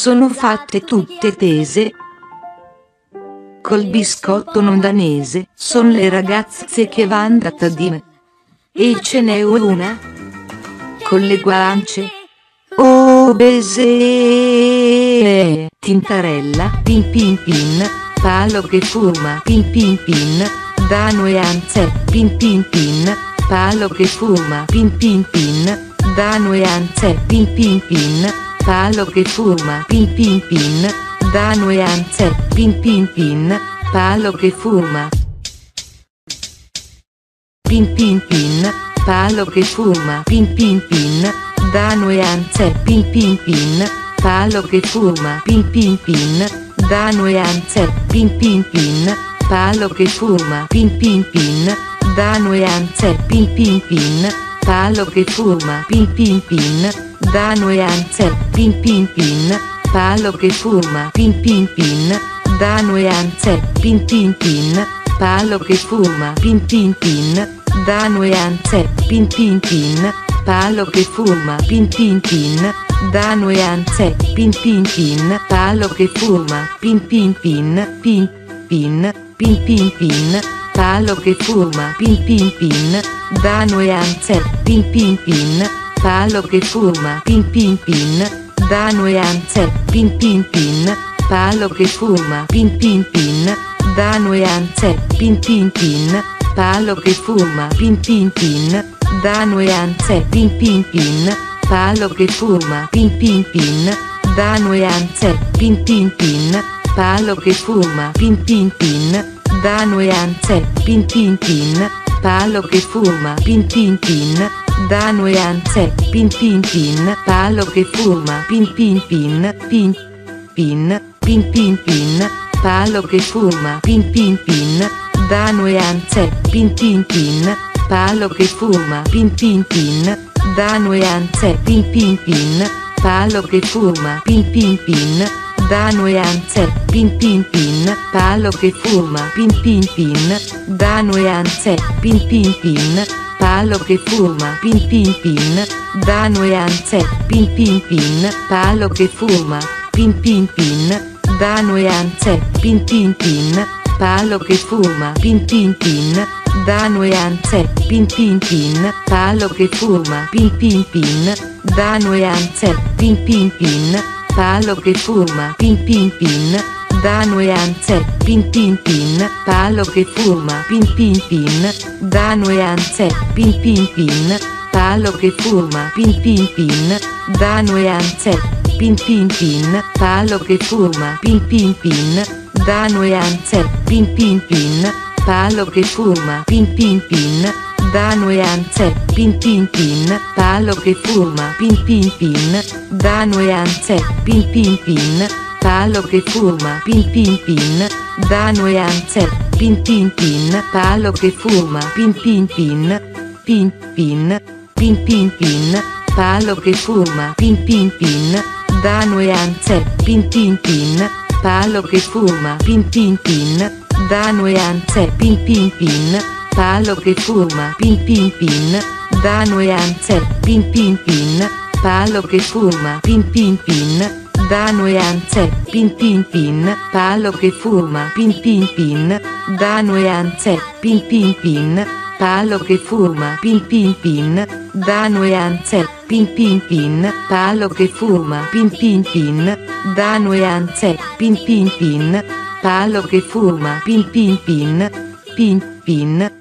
sono fatte tutte tese. Col biscotto non danese, son le ragazze che van da Tadim. E ce n'è una con le guance obese. Tintarella, pin pin pin, palo che fuma, pin pin pin, dano e anze, pin pin pin, palo che fuma, pin pin pin, dano e anze, pin pin pin, palo che fuma, pin pin pin, dano e anze, pin pin pin, palo che fuma. Pin pin pin, palo che fuma, pin pin pin, dano e anze, pin pin pin, palo che fuma, pin pin pin, dano e anze, pin pin pin, palo che fuma, pin pin pin, dano e anze, pin pin pin, palo che fuma, pin pin pin, dano e anze, pin pin pin, palo che fuma, pin pin pin, dano e anze, pin pin pin, palo che fuma, pin pin pin, dano e anze, pin pin pin, palo che fuma, pin pin pin, dano e anze, pin pin pin, palo che fuma, pin pin pin, pin pin, pin pin pin, palo che fuma, pin pin pin, dano e anze, pin pin pin, palo che fuma, pin pin pin, dano e anze, pin pin pin, palo che fuma, pin pin pin, dano e anze, pin pin pin, palo che fuma, pin pin pin, dano e anze, pin pin pin, palo che fuma, pin pin pin, dano e anze, pin pin pin, palo che fuma, pin pin pin, dano e anze, pin pin pin, palo che fuma, pin pin pin, dano e anze, pin pin pin, palo che fuma, pin pin pin, pin pin, pin pin pin, palo che fuma, pin pin pin, dano e anze, pin pin pin, palo che fuma, pin pin pin, dano e anze, pin pin pin, palo che fuma, pin pin pin, dano e anze, pin pin pin, palo che fuma, pin pin pin, dano e anze, pin pin pin, palo che fuma, pin pin pin, dano e anze, pin pin pin, palo che fuma, pin pin pin, dano e anze, pin pin pin, palo che fuma, pin pin pin, dano e anze, pin pin pin, palo che fuma, pin pin pin, dano e anze, pin pin pin, palo che fuma, pin pin pin, dano e anze, pin pin pin, palo che fuma, pin pin pin, dano e anze, pin pin pin, palo che fuma, pin pin pin, dano e anze, pin pin pin, palo che fuma, pin pin pin, dano e anze, pin pin pin, palo che fuma, pin pin pin, dano e anze, pin pin pin, palo che fuma, pin pin pin, dano e anze, pin pin pin, palo che fuma, pin pin pin, dano e anze, pin pin pin, palo che fuma, pin pin pin, pin pin, pin pin pin, palo che fuma, pin pin pin, dano e anze, pin pin pin, palo che fuma, pin pin pin, dano e anze, pin pin pin, palo che fuma, pin pin pin, dano e anze, pin pin pin, palo che fuma, pin pin pin, dano e anze, pin pin palo che fuma, pin pin dano e anze, pin pin palo che fuma, pin pin dano e anze, pin pin palo che fuma, pin pin dano e anze, pin pin palo che fuma, pin pin pin, pin pin,